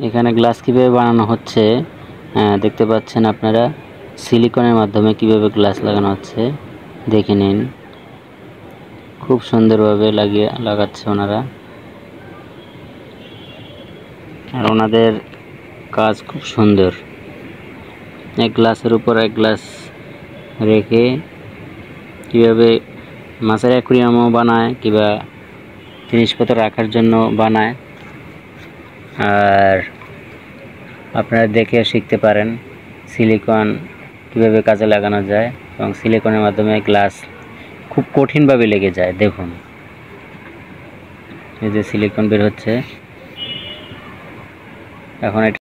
এখানে গ্লাস কীভাবে বানানো হচ্ছে আহ, দেখতে পাচ্ছেন আপনারা সিলিকনের মাধ্যমে কীভাবে গ্লাস লাগানো হচ্ছে দেখে নিন। খুব সুন্দরভাবে লাগিয়ে লাগাচ্ছে ওনারা। আর ওনাদের কাজ খুব সুন্দর। এক গ্লাসের উপর এক গ্লাস রেখে কীভাবে মাছের অ্যাকুরিয়ামও বানায় কিংবা জিনিসপত্র রাখার জন্য বানায়। আর আপনারা দেখে শিখতে পারেন সিলিকন কীভাবে কাজে লাগানো যায় এবং সিলিকনের মাধ্যমে গ্লাস খুব কঠিনভাবে লেগে যায়, দেখুন। এই যে সিলিকন বের হচ্ছে। এখন